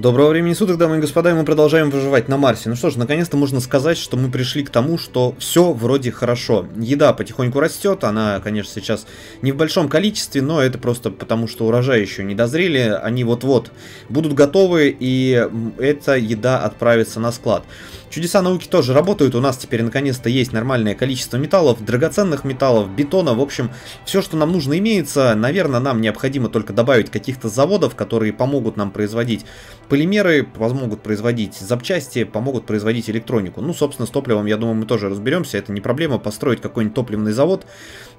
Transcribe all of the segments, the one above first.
Доброго времени суток, дамы и господа, и мы продолжаем выживать на Марсе. Ну что ж, наконец-то можно сказать, что мы пришли к тому, что все вроде хорошо. Еда потихоньку растет, она, конечно, сейчас не в большом количестве, но это просто потому, что урожаи еще не дозрели, они вот-вот будут готовы, и эта еда отправится на склад. Чудеса науки тоже работают, у нас теперь наконец-то есть нормальное количество металлов, драгоценных металлов, бетона, в общем, все, что нам нужно имеется. Наверное, нам необходимо только добавить каких-то заводов, которые помогут нам производить полимеры, помогут производить запчасти, помогут производить электронику. Ну, собственно, с топливом, я думаю, мы тоже разберемся, это не проблема, построить какой-нибудь топливный завод,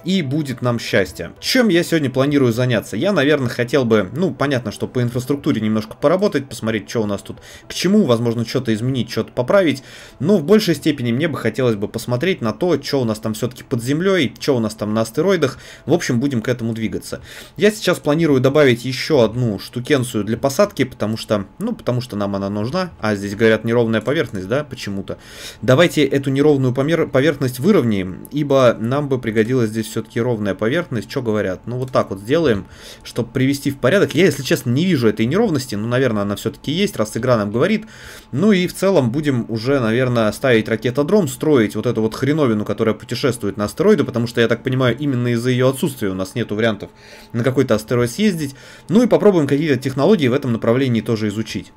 и будет нам счастье. Чем я сегодня планирую заняться? Я, наверное, хотел бы, ну, понятно, что по инфраструктуре немножко поработать, посмотреть, что у нас тут к чему, возможно, что-то изменить, что-то поправить, но в большей степени мне бы хотелось бы посмотреть на то, что у нас там все-таки под землей, что у нас там на астероидах, в общем, будем к этому двигаться. Я сейчас планирую добавить еще одну штукенцию для посадки, потому что, ну, потому что нам она нужна, а здесь говорят неровная поверхность, да, почему-то. Давайте эту неровную поверхность выровняем, ибо нам бы пригодилось здесь все-таки ровная поверхность. Что говорят? Ну, вот так вот сделаем, чтобы привести в порядок. Я, если честно, не вижу этой неровности, но, наверное, она все-таки есть, раз игра нам говорит. Ну и в целом будем уже, наверное, ставить ракетодром, строить вот эту вот хреновину, которая путешествует на астероиды, потому что, я так понимаю, именно из-за ее отсутствия у нас нету вариантов на какой-то астероид съездить. Ну и попробуем какие-то технологии в этом направлении тоже изучить.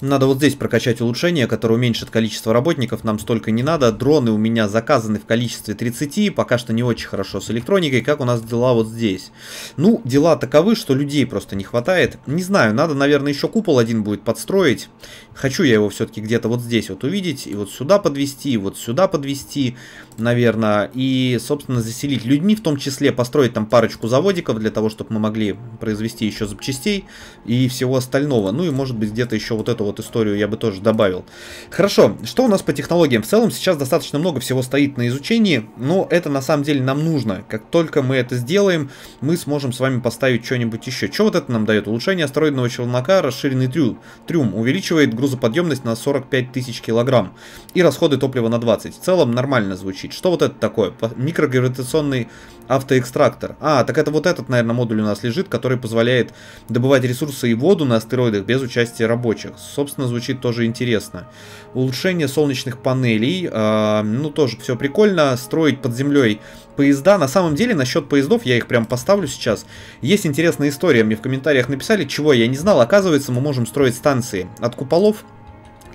Надо вот здесь прокачать улучшение, которое уменьшит количество работников, нам столько не надо. Дроны у меня заказаны в количестве 30, пока что не очень хорошо с электроникой. Как у нас дела вот здесь? Ну, дела таковы, что людей просто не хватает. Не знаю, надо, наверное, еще купол один будет подстроить. Хочу я его все-таки где-то вот здесь вот увидеть, и вот сюда подвести, и вот сюда подвести, наверное, и, собственно, заселить людьми, в том числе построить там парочку заводиков для того, чтобы мы могли произвести еще запчастей и всего остального. Ну и, может быть, где-то еще вот эту вот историю я бы тоже добавил. Хорошо, что у нас по технологиям? В целом сейчас достаточно много всего стоит на изучении, но это на самом деле нам нужно. Как только мы это сделаем, мы сможем с вами поставить что-нибудь еще. Что вот это нам дает? Улучшение астероидного челнока, расширенный трюм, трюм увеличивает грузоподъемность на 45 тысяч килограмм и расходы топлива на 20. В целом нормально звучит. Что вот это такое? Микрогравитационный автоэкстрактор. А, так это вот этот, наверное, модуль у нас лежит, который позволяет добывать ресурсы и воду на астероидах без участия рабочих. Собственно, звучит тоже интересно. Улучшение солнечных панелей. Э, ну, тоже все прикольно. Строить под землей поезда. На самом деле, насчет поездов, я их прям поставлю сейчас. Есть интересная история. Мне в комментариях написали, чего я не знал. Оказывается, мы можем строить станции от куполов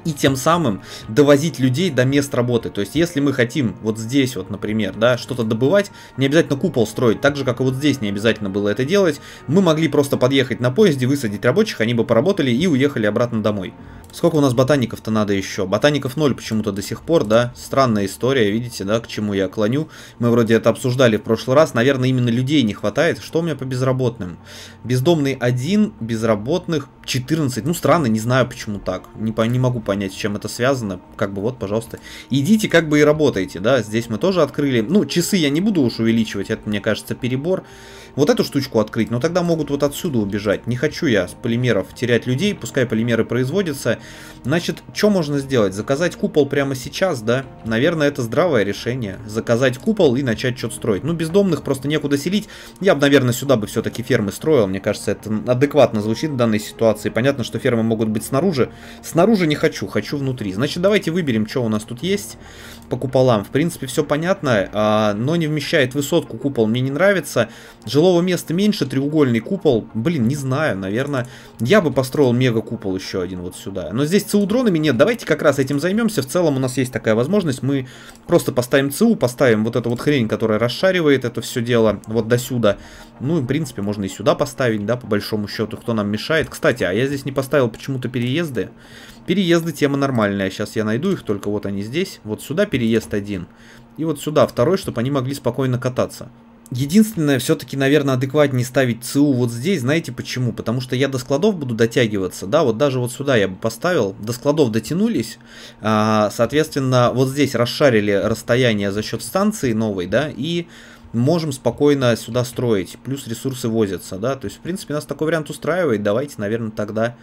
и тем самым довозить людей до мест работы. То есть, если мы хотим вот здесь вот, например, да, что-то добывать, не обязательно купол строить, так же, как и вот здесь не обязательно было это делать, мы могли просто подъехать на поезде, высадить рабочих, они бы поработали и уехали обратно домой. Сколько у нас ботаников-то надо еще? Ботаников ноль почему-то до сих пор, да? Странная история, видите, да, к чему я клоню. Мы вроде это обсуждали в прошлый раз. Наверное, именно людей не хватает. Что у меня по безработным? Бездомный 1, безработных 14. Ну, странно, не знаю, почему так. Не, по, не могу понять, с чем это связано. Как бы вот, пожалуйста. Идите как бы и работайте, да? Здесь мы тоже открыли. Ну, часы я не буду уж увеличивать, это, мне кажется, перебор вот эту штучку открыть, но тогда могут вот отсюда убежать. Не хочу я с полимеров терять людей, пускай полимеры производятся. Значит, что можно сделать? Заказать купол прямо сейчас, да? Наверное, это здравое решение. Заказать купол и начать что-то строить. Ну, бездомных просто некуда селить. Я бы, наверное, сюда бы все-таки фермы строил. Мне кажется, это адекватно звучит в данной ситуации. Понятно, что фермы могут быть снаружи. Снаружи не хочу, хочу внутри. Значит, давайте выберем, что у нас тут есть по куполам. В принципе, все понятно, а, но не вмещает высотку купол. Мне не нравится. Жилого места меньше, треугольный купол. Блин, не знаю, наверное. Я бы построил мега купол еще один вот сюда. Но здесь ЦУ дронами нет. Давайте как раз этим займемся. В целом у нас есть такая возможность. Мы просто поставим ЦУ, поставим вот эту вот хрень, которая расшаривает это все дело вот до сюда. Ну, в принципе, можно и сюда поставить, да, по большому счету. Кто нам мешает? Кстати, а я здесь не поставил почему-то переезды. Переезды тема нормальная. Сейчас я найду их, только вот они здесь. Вот сюда переезд один. И вот сюда второй, чтобы они могли спокойно кататься. Единственное, все-таки, наверное, адекватнее ставить ЦУ вот здесь. Знаете почему? Потому что я до складов буду дотягиваться. Да, вот даже вот сюда я бы поставил. До складов дотянулись. А, соответственно, вот здесь расшарили расстояние за счет станции новой, да, и можем спокойно сюда строить. Плюс ресурсы возятся, да. То есть, в принципе, нас такой вариант устраивает. Давайте, наверное, тогда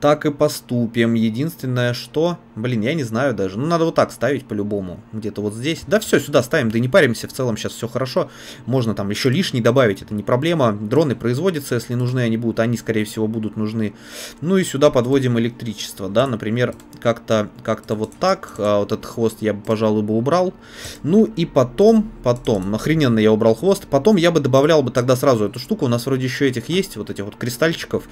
так и поступим. Единственное, что... Блин, я не знаю даже. Ну, надо вот так ставить по-любому. Где-то вот здесь. Да все, сюда ставим. Да не паримся, в целом сейчас все хорошо. Можно там еще лишний добавить, это не проблема. Дроны производятся, если нужны они будут. Они, скорее всего, будут нужны. Ну и сюда подводим электричество, да. Например, как-то как, -то, вот так. А вот этот хвост я бы, пожалуй, бы убрал. Ну и потом, потом, охрененно я убрал хвост. Потом я бы добавлял бы тогда сразу эту штуку. У нас вроде еще этих есть, вот этих вот кристальчиков.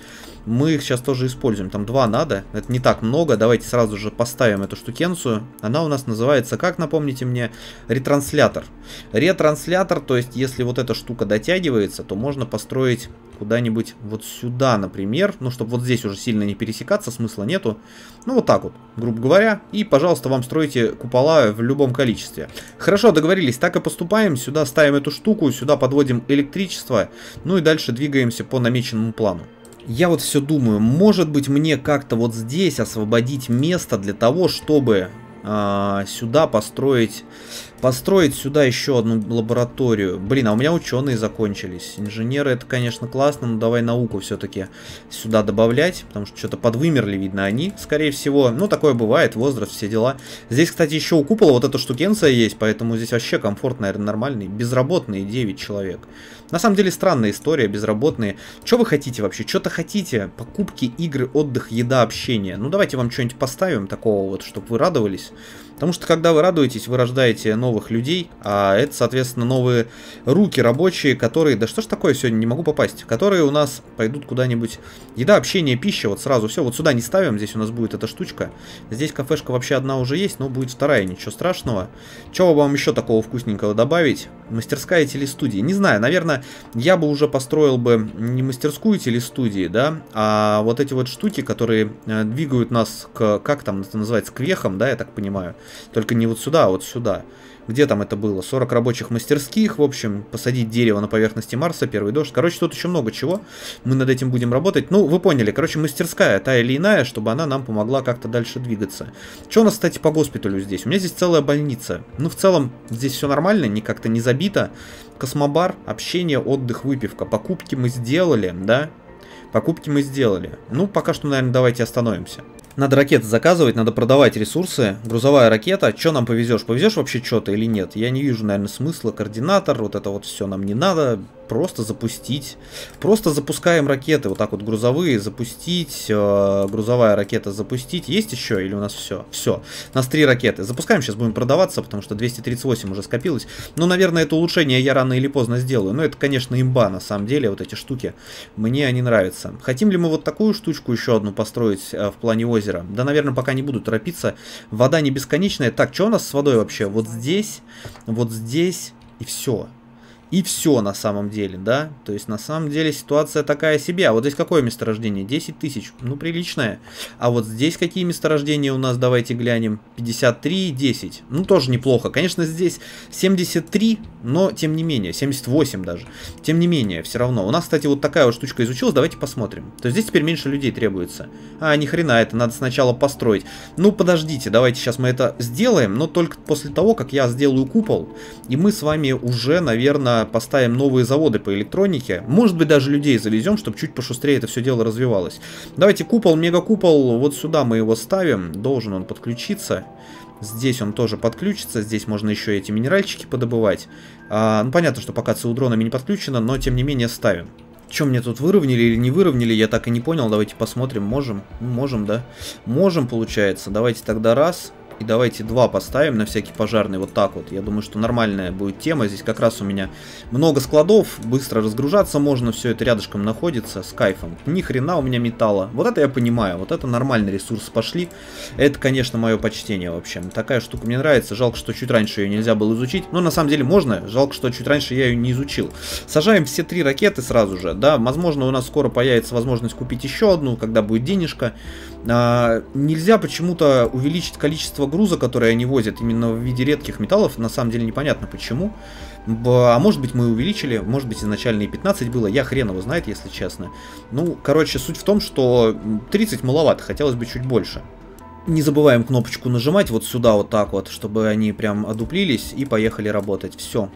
Мы их сейчас тоже используем. Там два надо. Это не так много. Давайте сразу же поставим эту штукенцию. Она у нас называется, как напомните мне, ретранслятор. Ретранслятор, то есть если вот эта штука дотягивается, то можно построить куда-нибудь вот сюда, например. Ну, чтобы вот здесь уже сильно не пересекаться, смысла нету. Ну, вот так вот, грубо говоря. И, пожалуйста, вам стройте купола в любом количестве. Хорошо, договорились, так и поступаем. Сюда ставим эту штуку, сюда подводим электричество. Ну и дальше двигаемся по намеченному плану. Я вот все думаю, может быть мне как-то вот здесь освободить место для того, чтобы э, сюда построить Построить сюда еще одну лабораторию. Блин, а у меня ученые закончились. Инженеры это, конечно, классно, но давай науку все-таки сюда добавлять, потому что что-то подвымерли, видно, они, скорее всего. Ну, такое бывает, возраст, все дела. Здесь, кстати, еще у купола вот эта штукенция есть, поэтому здесь вообще комфорт, наверное, нормальный. Безработные 9 человек. На самом деле странная история, безработные. Что вы хотите вообще? Что-то хотите? Покупки, игры, отдых, еда, общение. Ну давайте вам что-нибудь поставим такого вот, чтобы вы радовались. Потому что когда вы радуетесь, вы рождаете новых людей, а это, соответственно, новые руки рабочие, которые... Да что ж такое сегодня, не могу попасть. Которые у нас пойдут куда-нибудь... Еда, общение, пища, вот сразу все. Вот сюда не ставим, здесь у нас будет эта штучка. Здесь кафешка вообще одна уже есть, но будет вторая, ничего страшного. Чего вам еще такого вкусненького добавить? Мастерская телестудии. Не знаю, наверное, я бы уже построил бы не мастерскую телестудии, да, а вот эти вот штуки, которые э, двигают нас к... Как там это называется? К вехам, да, я так понимаю. Только не вот сюда, а вот сюда. Где там это было? 40 рабочих мастерских, в общем, посадить дерево на поверхности Марса, первый дождь. Короче, тут еще много чего. Мы над этим будем работать. Ну, вы поняли. Короче, мастерская та или иная, чтобы она нам помогла как-то дальше двигаться. Что у нас, кстати, по госпиталю здесь? У меня здесь целая больница. Ну, в целом, здесь все нормально, не как-то не забито. Космобар, общение, отдых, выпивка. Покупки мы сделали, да? Покупки мы сделали. Ну, пока что, наверное, давайте остановимся. Надо ракеты заказывать, надо продавать ресурсы. Грузовая ракета. Что нам повезешь? Повезешь вообще что-то или нет? Я не вижу, наверное, смысла. Координатор, вот это вот все нам не надо просто запустить. Просто запускаем ракеты, вот так вот грузовые, запустить, э, грузовая ракета запустить. Есть еще или у нас все? Все. У нас три ракеты. Запускаем, сейчас будем продаваться, потому что 238 уже скопилось. Ну, наверное, это улучшение я рано или поздно сделаю. Но это, конечно, имба на самом деле, вот эти штуки. Мне они нравятся. Хотим ли мы вот такую штучку еще одну построить э, в плане озера? Да, наверное, пока не буду торопиться. Вода не бесконечная. Так, что у нас с водой вообще? Вот здесь, вот здесь и все. И все на самом деле, да? То есть на самом деле ситуация такая себе. А вот здесь какое месторождение? 10 тысяч. Ну, приличное. А вот здесь какие месторождения у нас? Давайте глянем. 53 и 10. Ну, тоже неплохо. Конечно, здесь 73, но тем не менее. 78 даже. Тем не менее, все равно. У нас, кстати, вот такая вот штучка изучилась. Давайте посмотрим. То есть здесь теперь меньше людей требуется. А, ни хрена, это надо сначала построить. Ну, подождите, давайте сейчас мы это сделаем. Но только после того, как я сделаю купол. И мы с вами уже, наверное поставим новые заводы по электронике. Может быть, даже людей завезем, чтобы чуть пошустрее это все дело развивалось. Давайте купол, мегакупол, вот сюда мы его ставим. Должен он подключиться. Здесь он тоже подключится. Здесь можно еще эти минеральчики подобывать. А, ну, понятно, что пока циудронами не подключено, но тем не менее ставим. Чем мне тут выровняли или не выровняли, я так и не понял. Давайте посмотрим. Можем? Можем, да? Можем, получается. Давайте тогда раз. И давайте два поставим на всякий пожарный, вот так вот. Я думаю, что нормальная будет тема. Здесь как раз у меня много складов, быстро разгружаться можно, все это рядышком находится с кайфом. Ни хрена у меня металла. Вот это я понимаю, вот это нормальный ресурс пошли. Это, конечно, мое почтение вообще. Такая штука мне нравится. Жалко, что чуть раньше ее нельзя было изучить. Но на самом деле можно. Жалко, что чуть раньше я ее не изучил. Сажаем все три ракеты сразу же. Да, возможно, у нас скоро появится возможность купить еще одну, когда будет денежка. А, нельзя почему-то увеличить количество груза, которое они возят именно в виде редких металлов. На самом деле непонятно почему. А может быть мы увеличили, может быть изначально и 15 было, я хрен его знает, если честно. Ну, короче, суть в том, что 30 маловато, хотелось бы чуть больше. Не забываем кнопочку нажимать вот сюда вот так вот, чтобы они прям одуплились и поехали работать. Все,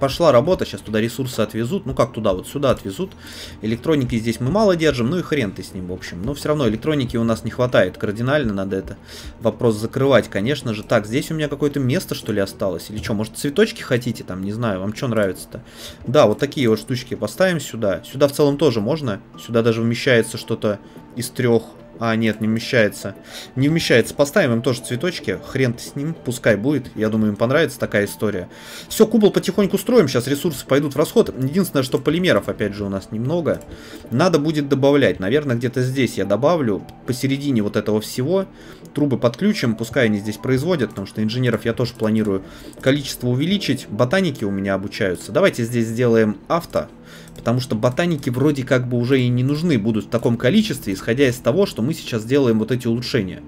пошла работа, сейчас туда ресурсы отвезут, ну как туда, вот сюда отвезут. Электроники здесь мы мало держим, ну и хрен ты с ним, в общем. Но все равно электроники у нас не хватает, кардинально надо это вопрос закрывать, конечно же. Так, здесь у меня какое-то место, что ли, осталось, или что, может цветочки хотите там, не знаю, вам что нравится-то? Да, вот такие вот штучки поставим сюда. Сюда в целом тоже можно, сюда даже вмещается что-то из трех а, нет, не вмещается. Не вмещается. Поставим им тоже цветочки. Хрен с ним. Пускай будет. Я думаю, им понравится такая история. Все, купол потихоньку строим. Сейчас ресурсы пойдут в расход. Единственное, что полимеров, опять же, у нас немного. Надо будет добавлять. Наверное, где-то здесь я добавлю. Посередине вот этого всего. Трубы подключим. Пускай они здесь производят. Потому что инженеров я тоже планирую количество увеличить. Ботаники у меня обучаются. Давайте здесь сделаем авто потому что ботаники вроде как бы уже и не нужны будут в таком количестве, исходя из того, что мы сейчас делаем вот эти улучшения.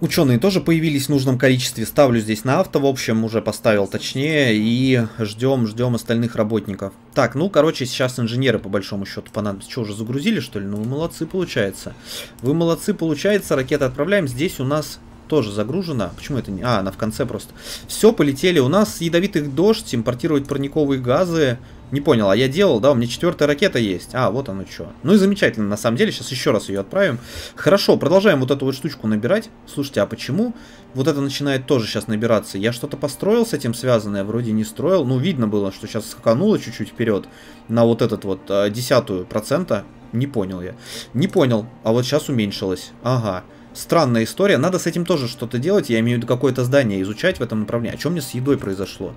Ученые тоже появились в нужном количестве, ставлю здесь на авто, в общем, уже поставил точнее, и ждем, ждем остальных работников. Так, ну, короче, сейчас инженеры по большому счету понадобятся. Что, уже загрузили, что ли? Ну, вы молодцы, получается. Вы молодцы, получается, ракеты отправляем. Здесь у нас тоже загружена. Почему это не... А, она в конце просто. Все, полетели. У нас ядовитых дождь, импортировать парниковые газы. Не понял, а я делал, да, у меня четвертая ракета есть. А, вот оно что. Ну и замечательно, на самом деле, сейчас еще раз ее отправим. Хорошо, продолжаем вот эту вот штучку набирать. Слушайте, а почему вот это начинает тоже сейчас набираться? Я что-то построил с этим связанное, вроде не строил. Ну, видно было, что сейчас скакануло чуть-чуть вперед на вот этот вот а, десятую процента. Не понял я. Не понял, а вот сейчас уменьшилось. Ага. Странная история, надо с этим тоже что-то делать, я имею в виду какое-то здание изучать в этом направлении. О чем мне с едой произошло?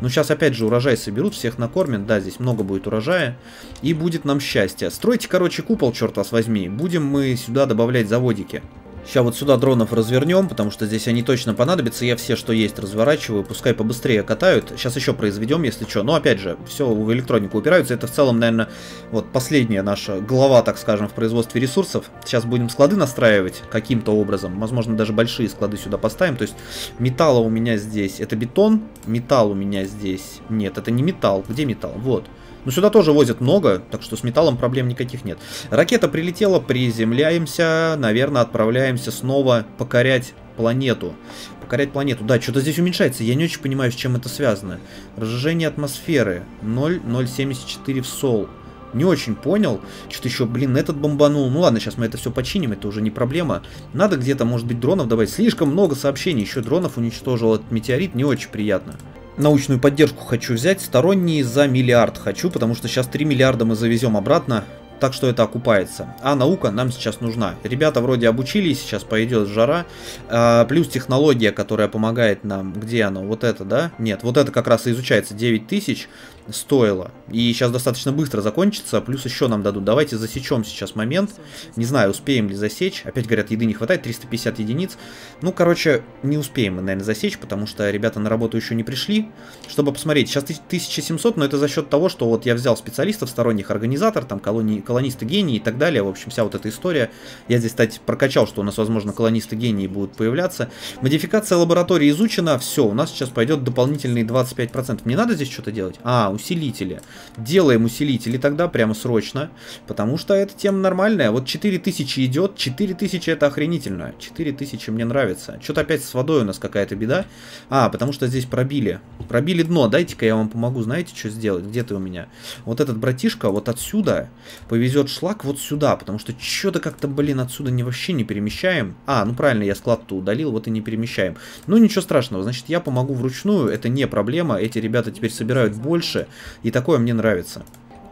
Ну, сейчас опять же урожай соберут, всех накормят. Да, здесь много будет урожая. И будет нам счастье. Стройте, короче, купол, черт вас возьми. Будем мы сюда добавлять заводики. Сейчас вот сюда дронов развернем, потому что здесь они точно понадобятся. Я все, что есть, разворачиваю. Пускай побыстрее катают. Сейчас еще произведем, если что. Но опять же, все в электронику упираются. Это в целом, наверное, вот последняя наша глава, так скажем, в производстве ресурсов. Сейчас будем склады настраивать каким-то образом. Возможно, даже большие склады сюда поставим. То есть металла у меня здесь. Это бетон. Металл у меня здесь. Нет, это не металл. Где металл? Вот. Но сюда тоже возят много, так что с металлом проблем никаких нет. Ракета прилетела, приземляемся, наверное, отправляемся снова покорять планету. Покорять планету. Да, что-то здесь уменьшается. Я не очень понимаю, с чем это связано. Разжижение атмосферы. 0,074 в сол. Не очень понял. Что-то еще, блин, этот бомбанул. Ну ладно, сейчас мы это все починим, это уже не проблема. Надо где-то, может быть, дронов добавить. Слишком много сообщений. Еще дронов уничтожил этот метеорит. Не очень приятно научную поддержку хочу взять, сторонние за миллиард хочу, потому что сейчас 3 миллиарда мы завезем обратно, так что это окупается. А наука нам сейчас нужна. Ребята вроде обучились, сейчас пойдет жара. А, плюс технология, которая помогает нам. Где оно? Вот это, да? Нет, вот это как раз и изучается. 9000 стоило. И сейчас достаточно быстро закончится, плюс еще нам дадут. Давайте засечем сейчас момент. Не знаю, успеем ли засечь. Опять говорят, еды не хватает, 350 единиц. Ну, короче, не успеем мы, наверное, засечь, потому что ребята на работу еще не пришли. Чтобы посмотреть, сейчас 1700, но это за счет того, что вот я взял специалистов, сторонних организатор, там колони, колонисты гении и так далее. В общем, вся вот эта история. Я здесь, кстати, прокачал, что у нас, возможно, колонисты гении будут появляться. Модификация лаборатории изучена, все, у нас сейчас пойдет дополнительные 25%. Не надо здесь что-то делать? А, усилители. Делаем усилители тогда прямо срочно, потому что эта тема нормальная. Вот 4000 идет, 4000 это охренительно. 4000 мне нравится. Что-то опять с водой у нас какая-то беда. А, потому что здесь пробили. Пробили дно. Дайте-ка я вам помогу. Знаете, что сделать? Где ты у меня? Вот этот братишка вот отсюда повезет шлак вот сюда, потому что что-то как-то, блин, отсюда не вообще не перемещаем. А, ну правильно, я склад-то удалил, вот и не перемещаем. Ну ничего страшного, значит я помогу вручную, это не проблема. Эти ребята теперь собирают больше, и такое мне нравится.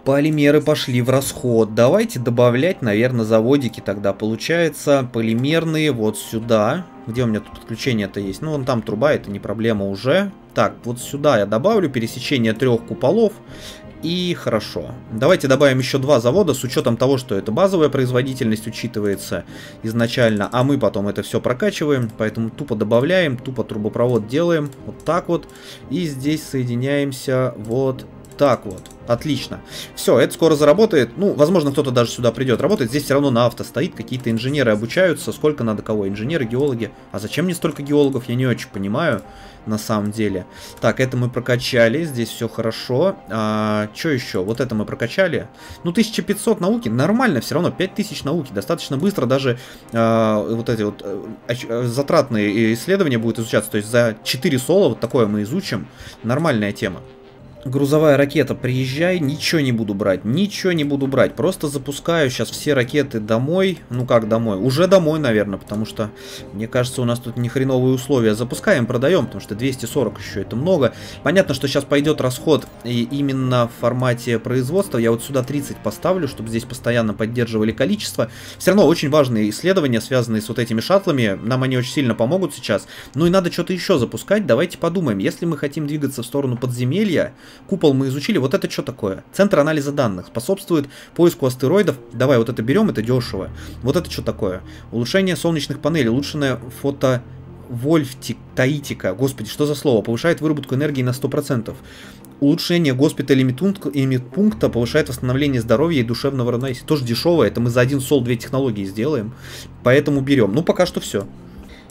Полимеры пошли в расход. Давайте добавлять, наверное, заводики тогда. Получается, полимерные вот сюда. Где у меня тут подключение-то есть? Ну, вон там труба, это не проблема уже. Так, вот сюда я добавлю пересечение трех куполов. И хорошо. Давайте добавим еще два завода с учетом того, что это базовая производительность учитывается изначально, а мы потом это все прокачиваем, поэтому тупо добавляем, тупо трубопровод делаем, вот так вот. И здесь соединяемся вот Так вот, отлично. Все, это скоро заработает. Ну, возможно, кто-то даже сюда придет работать. Здесь все равно на авто стоит, какие-то инженеры обучаются. Сколько надо кого? Инженеры, геологи. А зачем мне столько геологов? Я не очень понимаю, на самом деле. Так, это мы прокачали, здесь все хорошо. А, что еще? Вот это мы прокачали. Ну, 1500 науки, нормально, все равно 5000 науки. Достаточно быстро даже а, вот эти вот а, затратные исследования будут изучаться. То есть за 4 соло вот такое мы изучим. Нормальная тема грузовая ракета, приезжай, ничего не буду брать, ничего не буду брать, просто запускаю сейчас все ракеты домой, ну как домой, уже домой, наверное, потому что, мне кажется, у нас тут не хреновые условия, запускаем, продаем, потому что 240 еще это много, понятно, что сейчас пойдет расход и именно в формате производства, я вот сюда 30 поставлю, чтобы здесь постоянно поддерживали количество, все равно очень важные исследования, связанные с вот этими шаттлами, нам они очень сильно помогут сейчас, ну и надо что-то еще запускать, давайте подумаем, если мы хотим двигаться в сторону подземелья, Купол мы изучили. Вот это что такое? Центр анализа данных. Способствует поиску астероидов. Давай вот это берем, это дешево. Вот это что такое? Улучшение солнечных панелей, улучшенная фото... Вольфтаитика, господи, что за слово? Повышает выработку энергии на 100%. Улучшение госпиталя и медпункта повышает восстановление здоровья и душевного равновесия. Тоже дешевое, это мы за один сол две технологии сделаем. Поэтому берем. Ну, пока что все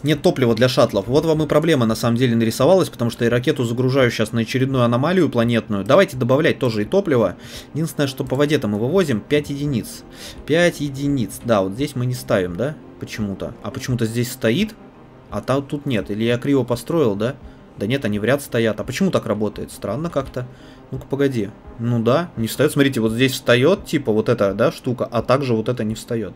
нет топлива для шаттлов. Вот вам и проблема на самом деле нарисовалась, потому что я ракету загружаю сейчас на очередную аномалию планетную. Давайте добавлять тоже и топливо. Единственное, что по воде-то мы вывозим 5 единиц. 5 единиц. Да, вот здесь мы не ставим, да? Почему-то. А почему-то здесь стоит, а там тут нет. Или я криво построил, да? Да нет, они в ряд стоят. А почему так работает? Странно как-то. Ну-ка, погоди. Ну да, не встает. Смотрите, вот здесь встает, типа, вот эта, да, штука, а также вот это не встает.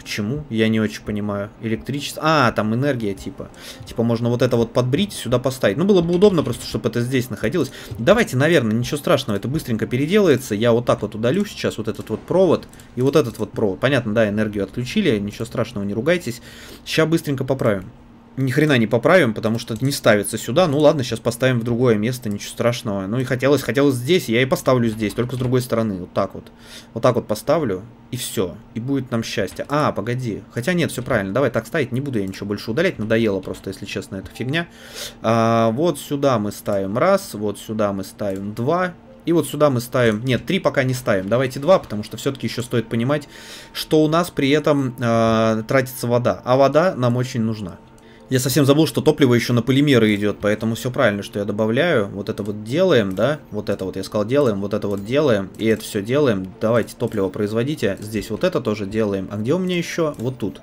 Почему? Я не очень понимаю. Электричество. А, там энергия типа. Типа можно вот это вот подбрить, сюда поставить. Ну, было бы удобно просто, чтобы это здесь находилось. Давайте, наверное, ничего страшного. Это быстренько переделается. Я вот так вот удалю сейчас вот этот вот провод и вот этот вот провод. Понятно, да, энергию отключили. Ничего страшного, не ругайтесь. Сейчас быстренько поправим ни хрена не поправим, потому что не ставится сюда. Ну ладно, сейчас поставим в другое место, ничего страшного. Ну и хотелось, хотелось здесь, я и поставлю здесь, только с другой стороны. Вот так вот. Вот так вот поставлю, и все. И будет нам счастье. А, погоди. Хотя нет, все правильно. Давай так ставить, не буду я ничего больше удалять. Надоело просто, если честно, эта фигня. А, вот сюда мы ставим раз, вот сюда мы ставим два. И вот сюда мы ставим... Нет, три пока не ставим. Давайте два, потому что все-таки еще стоит понимать, что у нас при этом э, тратится вода. А вода нам очень нужна. Я совсем забыл, что топливо еще на полимеры идет, поэтому все правильно, что я добавляю. Вот это вот делаем, да? Вот это вот я сказал делаем, вот это вот делаем, и это все делаем. Давайте топливо производите. Здесь вот это тоже делаем. А где у меня еще? Вот тут.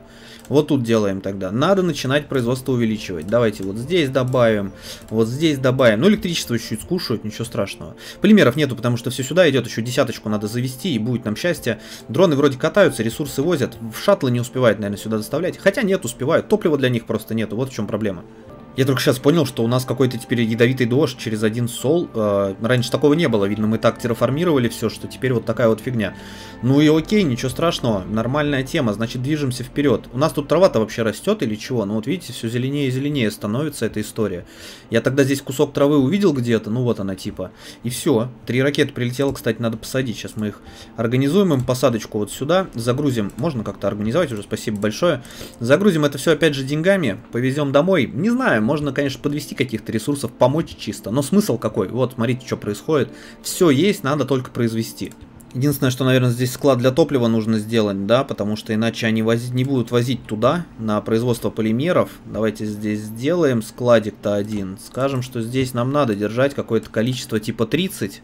Вот тут делаем тогда. Надо начинать производство увеличивать. Давайте вот здесь добавим, вот здесь добавим. Ну, электричество чуть-чуть скушают, ничего страшного. Полимеров нету, потому что все сюда идет, еще десяточку надо завести, и будет нам счастье. Дроны вроде катаются, ресурсы возят. В шаттлы не успевают, наверное, сюда доставлять. Хотя нет, успевают. Топлива для них просто нету, вот в чем проблема. Я только сейчас понял, что у нас какой-то теперь ядовитый дождь через один сол. Э, раньше такого не было, видно, мы так терраформировали все, что теперь вот такая вот фигня. Ну и окей, ничего страшного, нормальная тема, значит движемся вперед. У нас тут трава-то вообще растет или чего? Ну вот видите, все зеленее и зеленее становится эта история. Я тогда здесь кусок травы увидел где-то, ну вот она типа. И все, три ракеты прилетело, кстати, надо посадить. Сейчас мы их организуем, им посадочку вот сюда, загрузим. Можно как-то организовать уже, спасибо большое. Загрузим это все опять же деньгами, повезем домой. Не знаю, можно, конечно, подвести каких-то ресурсов, помочь чисто. Но смысл какой? Вот, смотрите, что происходит. Все есть, надо только произвести. Единственное, что, наверное, здесь склад для топлива нужно сделать, да, потому что иначе они возить, не будут возить туда, на производство полимеров. Давайте здесь сделаем складик-то один. Скажем, что здесь нам надо держать какое-то количество типа 30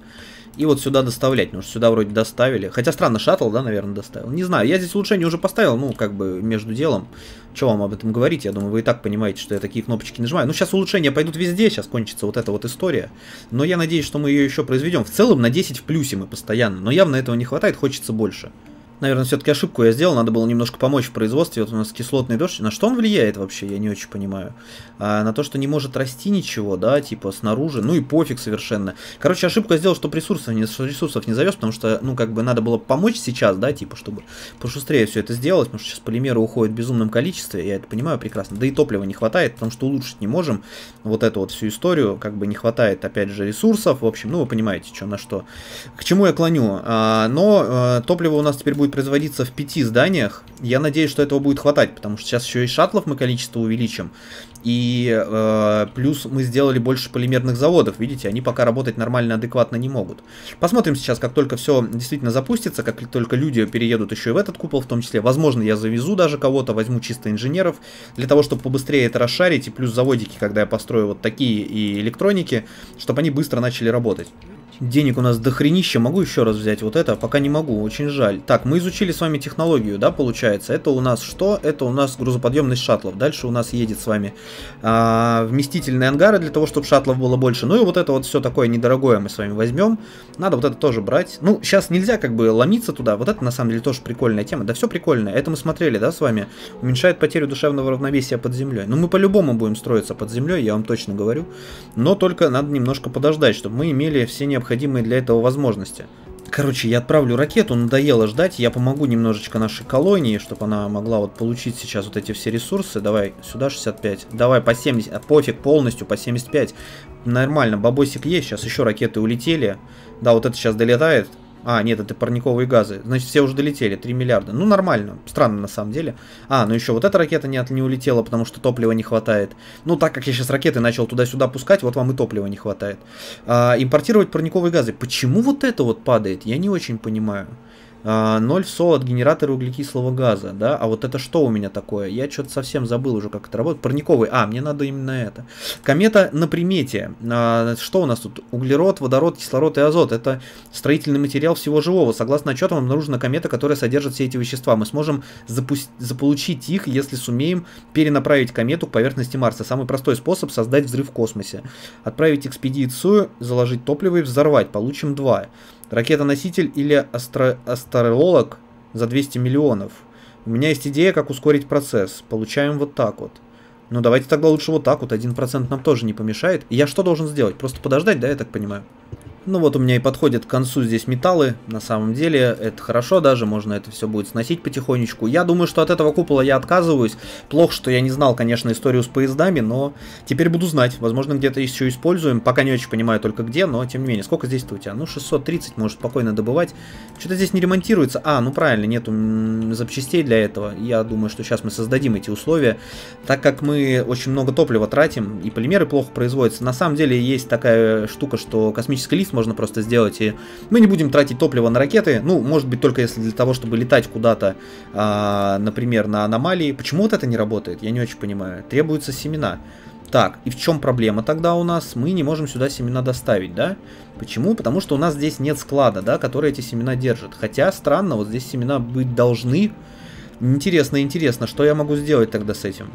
и вот сюда доставлять, потому что сюда вроде доставили. Хотя странно, шаттл, да, наверное, доставил. Не знаю, я здесь улучшение уже поставил, ну, как бы между делом. Что вам об этом говорить? Я думаю, вы и так понимаете, что я такие кнопочки нажимаю. Ну, сейчас улучшения пойдут везде, сейчас кончится вот эта вот история. Но я надеюсь, что мы ее еще произведем. В целом на 10 в плюсе мы постоянно, но явно этого не хватает, хочется больше наверное, все-таки ошибку я сделал, надо было немножко помочь в производстве. Вот у нас кислотный дождь. На что он влияет вообще, я не очень понимаю. А, на то, что не может расти ничего, да, типа снаружи. Ну и пофиг совершенно. Короче, ошибку я сделал, что ресурсов не, ресурсов не завез, потому что, ну, как бы надо было помочь сейчас, да, типа, чтобы пошустрее все это сделать, потому что сейчас полимеры уходят в безумном количестве, я это понимаю прекрасно. Да и топлива не хватает, потому что улучшить не можем. Вот эту вот всю историю, как бы не хватает, опять же, ресурсов. В общем, ну, вы понимаете, что на что. К чему я клоню. А, но а, топливо у нас теперь будет производиться в пяти зданиях. Я надеюсь, что этого будет хватать, потому что сейчас еще и шаттлов мы количество увеличим. И э, плюс мы сделали больше полимерных заводов. Видите, они пока работать нормально, адекватно не могут. Посмотрим сейчас, как только все действительно запустится, как только люди переедут еще и в этот купол в том числе. Возможно, я завезу даже кого-то, возьму чисто инженеров, для того, чтобы побыстрее это расшарить. И плюс заводики, когда я построю вот такие и электроники, чтобы они быстро начали работать. Денег у нас дохренища. Могу еще раз взять вот это? Пока не могу, очень жаль. Так, мы изучили с вами технологию, да, получается. Это у нас что? Это у нас грузоподъемность шаттлов. Дальше у нас едет с вами а, вместительные ангары для того, чтобы шаттлов было больше. Ну и вот это вот все такое недорогое мы с вами возьмем. Надо вот это тоже брать. Ну, сейчас нельзя как бы ломиться туда. Вот это на самом деле тоже прикольная тема. Да все прикольное. Это мы смотрели, да, с вами. Уменьшает потерю душевного равновесия под землей. Ну, мы по-любому будем строиться под землей, я вам точно говорю. Но только надо немножко подождать, чтобы мы имели все необходимые необходимые для этого возможности. Короче, я отправлю ракету, надоело ждать, я помогу немножечко нашей колонии, чтобы она могла вот получить сейчас вот эти все ресурсы. Давай, сюда 65, давай по 70, а пофиг полностью, по 75. Нормально, бабосик есть, сейчас еще ракеты улетели. Да, вот это сейчас долетает, а, нет, это парниковые газы. Значит, все уже долетели, 3 миллиарда. Ну, нормально. Странно, на самом деле. А, ну еще вот эта ракета не, не улетела, потому что топлива не хватает. Ну, так как я сейчас ракеты начал туда-сюда пускать, вот вам и топлива не хватает. А, импортировать парниковые газы. Почему вот это вот падает? Я не очень понимаю. 0 а, в сол от генератора углекислого газа, да, а вот это что у меня такое? Я что-то совсем забыл уже, как это работает. Парниковый, а, мне надо именно это. Комета на примете. А, что у нас тут? Углерод, водород, кислород и азот. Это строительный материал всего живого. Согласно отчетам, обнаружена комета, которая содержит все эти вещества. Мы сможем заполучить их, если сумеем перенаправить комету к поверхности Марса. Самый простой способ создать взрыв в космосе. Отправить экспедицию, заложить топливо и взорвать. Получим два. Ракета-носитель или астро астролог за 200 миллионов. У меня есть идея, как ускорить процесс. Получаем вот так вот. Ну давайте тогда лучше вот так вот, 1% нам тоже не помешает. И я что должен сделать? Просто подождать, да, я так понимаю? Ну вот у меня и подходят к концу здесь металлы, на самом деле это хорошо даже, можно это все будет сносить потихонечку. Я думаю, что от этого купола я отказываюсь. Плохо, что я не знал, конечно, историю с поездами, но теперь буду знать. Возможно, где-то еще используем, пока не очень понимаю только где, но тем не менее. Сколько здесь-то у тебя? Ну, 630 может спокойно добывать. Что-то здесь не ремонтируется. А, ну правильно, нету запчастей для этого. Я думаю, что сейчас мы создадим эти условия. Так как мы очень много топлива тратим, и полимеры плохо производятся. На самом деле есть такая штука, что космический лифт можно просто сделать. И мы не будем тратить топливо на ракеты. Ну, может быть, только если для того, чтобы летать куда-то, а, например, на аномалии. Почему вот это не работает? Я не очень понимаю. Требуются семена. Так, и в чем проблема тогда у нас? Мы не можем сюда семена доставить, да? Почему? Потому что у нас здесь нет склада, да, который эти семена держит. Хотя, странно, вот здесь семена быть должны. Интересно, интересно, что я могу сделать тогда с этим?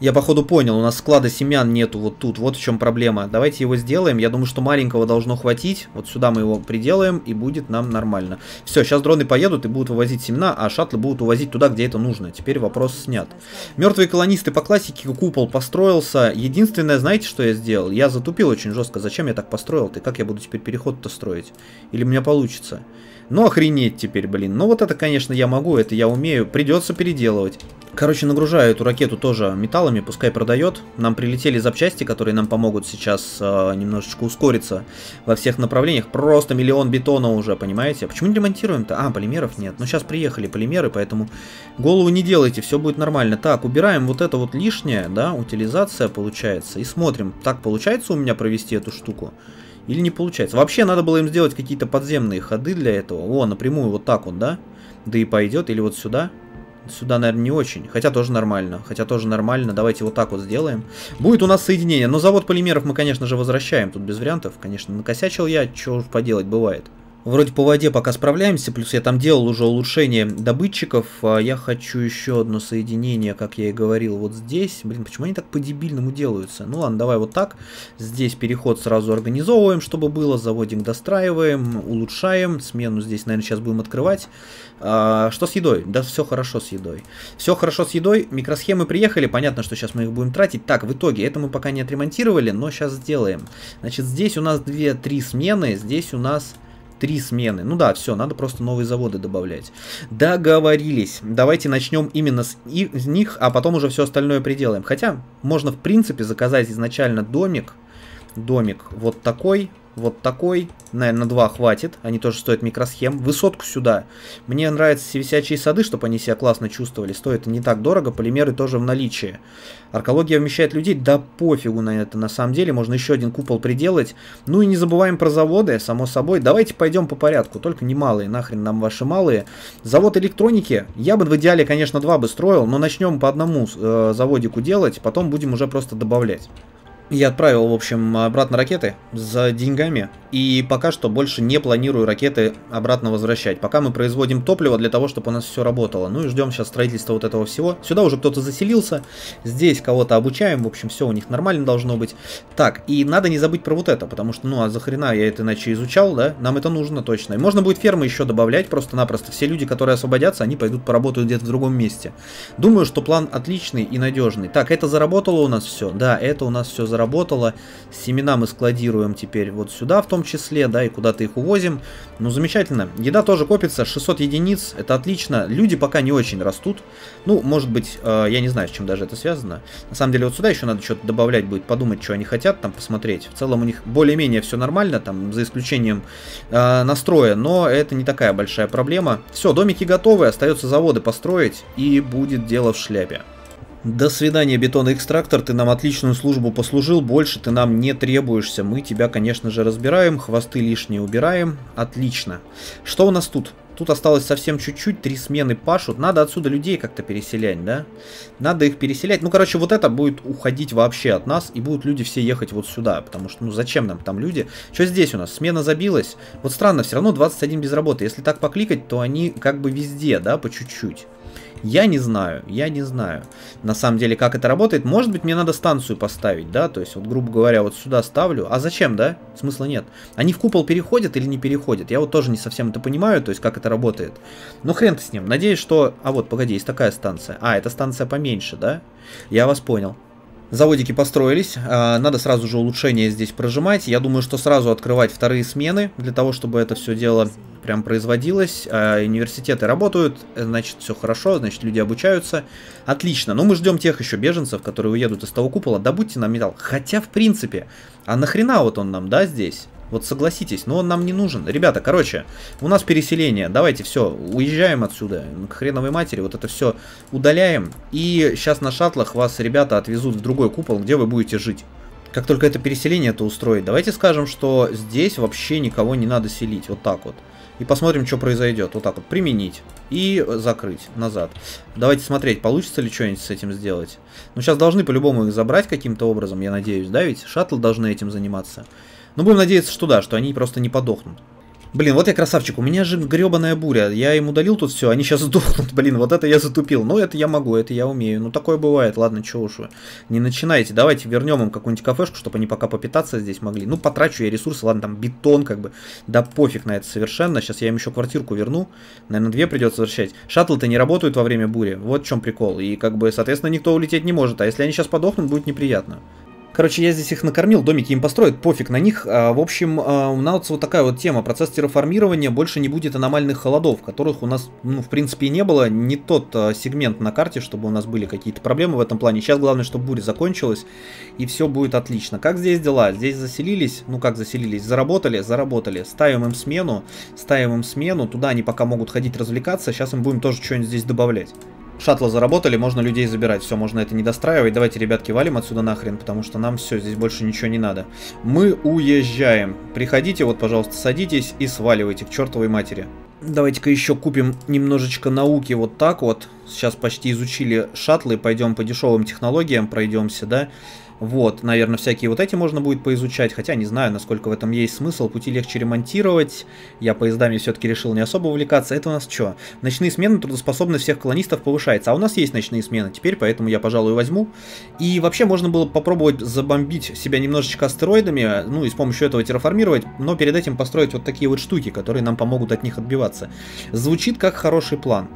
Я походу понял, у нас склада семян нету вот тут, вот в чем проблема. Давайте его сделаем, я думаю, что маленького должно хватить. Вот сюда мы его приделаем, и будет нам нормально. Все, сейчас дроны поедут и будут вывозить семена, а шаттлы будут увозить туда, где это нужно. Теперь вопрос снят. Мертвые колонисты по классике, купол построился. Единственное, знаете, что я сделал? Я затупил очень жестко. Зачем я так построил? Ты как я буду теперь переход-то строить? Или у меня получится? Ну охренеть теперь, блин. Ну вот это, конечно, я могу, это я умею. Придется переделывать. Короче, нагружаю эту ракету тоже металлами, пускай продает. Нам прилетели запчасти, которые нам помогут сейчас э, немножечко ускориться во всех направлениях. Просто миллион бетона уже, понимаете? А почему не ремонтируем-то? А, полимеров нет. Ну, сейчас приехали полимеры, поэтому голову не делайте, все будет нормально. Так, убираем вот это вот лишнее, да, утилизация получается. И смотрим, так получается у меня провести эту штуку? Или не получается? Вообще, надо было им сделать какие-то подземные ходы для этого. О, напрямую вот так вот, да? Да и пойдет. Или вот сюда. Сюда, наверное, не очень. Хотя тоже нормально. Хотя тоже нормально. Давайте вот так вот сделаем. Будет у нас соединение. Но завод полимеров мы, конечно же, возвращаем. Тут без вариантов. Конечно, накосячил я. Что поделать, бывает. Вроде по воде пока справляемся, плюс я там делал уже улучшение добытчиков. А я хочу еще одно соединение, как я и говорил, вот здесь. Блин, почему они так по-дебильному делаются? Ну ладно, давай вот так. Здесь переход сразу организовываем, чтобы было. Заводик достраиваем, улучшаем. Смену здесь, наверное, сейчас будем открывать. А, что с едой? Да все хорошо с едой. Все хорошо с едой. Микросхемы приехали. Понятно, что сейчас мы их будем тратить. Так, в итоге, это мы пока не отремонтировали, но сейчас сделаем. Значит, здесь у нас 2-3 смены. Здесь у нас три смены. Ну да, все, надо просто новые заводы добавлять. Договорились. Давайте начнем именно с, и, них, а потом уже все остальное приделаем. Хотя, можно в принципе заказать изначально домик. Домик вот такой, вот такой, наверное, два хватит, они тоже стоят микросхем. Высотку сюда. Мне нравятся висячие сады, чтобы они себя классно чувствовали. Стоит не так дорого, полимеры тоже в наличии. Аркология вмещает людей, да пофигу на это, на самом деле, можно еще один купол приделать. Ну и не забываем про заводы, само собой. Давайте пойдем по порядку, только не малые, нахрен нам ваши малые. Завод электроники, я бы в идеале, конечно, два бы строил, но начнем по одному э, заводику делать, потом будем уже просто добавлять. Я отправил, в общем, обратно ракеты за деньгами. И пока что больше не планирую ракеты обратно возвращать. Пока мы производим топливо для того, чтобы у нас все работало. Ну и ждем сейчас строительства вот этого всего. Сюда уже кто-то заселился. Здесь кого-то обучаем. В общем, все у них нормально должно быть. Так, и надо не забыть про вот это. Потому что, ну, а за хрена я это иначе изучал, да? Нам это нужно точно. И можно будет фермы еще добавлять просто-напросто. Все люди, которые освободятся, они пойдут поработают где-то в другом месте. Думаю, что план отличный и надежный. Так, это заработало у нас все. Да, это у нас все заработало заработало. Семена мы складируем теперь вот сюда в том числе, да, и куда-то их увозим. Ну, замечательно. Еда тоже копится, 600 единиц, это отлично. Люди пока не очень растут. Ну, может быть, э, я не знаю, с чем даже это связано. На самом деле, вот сюда еще надо что-то добавлять будет, подумать, что они хотят, там, посмотреть. В целом у них более-менее все нормально, там, за исключением э, настроя, но это не такая большая проблема. Все, домики готовы, остается заводы построить, и будет дело в шляпе. До свидания, бетонный экстрактор, ты нам отличную службу послужил, больше ты нам не требуешься. Мы тебя, конечно же, разбираем, хвосты лишние убираем. Отлично. Что у нас тут? Тут осталось совсем чуть-чуть, три смены пашут. Надо отсюда людей как-то переселять, да? Надо их переселять. Ну, короче, вот это будет уходить вообще от нас, и будут люди все ехать вот сюда. Потому что, ну, зачем нам там люди? Что здесь у нас? Смена забилась. Вот странно, все равно 21 без работы. Если так покликать, то они как бы везде, да, по чуть-чуть. Я не знаю, я не знаю. На самом деле, как это работает. Может быть, мне надо станцию поставить, да? То есть, вот, грубо говоря, вот сюда ставлю. А зачем, да? Смысла нет. Они в купол переходят или не переходят? Я вот тоже не совсем это понимаю, то есть, как это работает. Но хрен с ним. Надеюсь, что... А вот, погоди, есть такая станция. А, это станция поменьше, да? Я вас понял. Заводики построились, а, надо сразу же улучшение здесь прожимать. Я думаю, что сразу открывать вторые смены, для того, чтобы это все дело прям производилось. А, университеты работают, значит, все хорошо, значит, люди обучаются. Отлично, но мы ждем тех еще беженцев, которые уедут из того купола. Добудьте нам металл. Хотя, в принципе, а нахрена вот он нам, да, здесь? Вот согласитесь, но он нам не нужен. Ребята, короче, у нас переселение. Давайте все, уезжаем отсюда. К хреновой матери. Вот это все удаляем. И сейчас на шаттлах вас ребята отвезут в другой купол, где вы будете жить. Как только это переселение это устроить, давайте скажем, что здесь вообще никого не надо селить. Вот так вот. И посмотрим, что произойдет. Вот так вот. Применить. И закрыть. Назад. Давайте смотреть, получится ли что-нибудь с этим сделать. Ну, сейчас должны по-любому их забрать каким-то образом, я надеюсь, да ведь? Шаттлы должны этим заниматься. Но будем надеяться, что да, что они просто не подохнут. Блин, вот я красавчик, у меня же гребаная буря. Я им удалил тут все, они сейчас сдохнут. Блин, вот это я затупил. Ну, это я могу, это я умею. Ну, такое бывает. Ладно, чё уж вы. Не начинайте. Давайте вернем им какую-нибудь кафешку, чтобы они пока попитаться здесь могли. Ну, потрачу я ресурсы. Ладно, там бетон как бы. Да пофиг на это совершенно. Сейчас я им еще квартирку верну. Наверное, две придется возвращать. Шаттлы-то не работают во время бури. Вот в чем прикол. И как бы, соответственно, никто улететь не может. А если они сейчас подохнут, будет неприятно. Короче, я здесь их накормил, домики им построят, пофиг на них. А, в общем, а, у нас вот такая вот тема. Процесс терраформирования больше не будет аномальных холодов, которых у нас, ну, в принципе, не было. Не тот а, сегмент на карте, чтобы у нас были какие-то проблемы в этом плане. Сейчас главное, чтобы буря закончилась, и все будет отлично. Как здесь дела? Здесь заселились, ну как заселились? Заработали? Заработали. Ставим им смену, ставим им смену. Туда они пока могут ходить развлекаться. Сейчас им будем тоже что-нибудь здесь добавлять. Шаттлы заработали, можно людей забирать. Все, можно это не достраивать. Давайте, ребятки, валим отсюда нахрен, потому что нам все, здесь больше ничего не надо. Мы уезжаем. Приходите, вот, пожалуйста, садитесь и сваливайте к чертовой матери. Давайте-ка еще купим немножечко науки вот так вот. Сейчас почти изучили шаттлы, пойдем по дешевым технологиям пройдемся, да. Вот, наверное, всякие вот эти можно будет поизучать, хотя не знаю, насколько в этом есть смысл. Пути легче ремонтировать. Я поездами все-таки решил не особо увлекаться. Это у нас что? Ночные смены, трудоспособность всех колонистов повышается. А у нас есть ночные смены теперь, поэтому я, пожалуй, возьму. И вообще можно было попробовать забомбить себя немножечко астероидами, ну и с помощью этого терраформировать, но перед этим построить вот такие вот штуки, которые нам помогут от них отбиваться. Звучит как хороший план.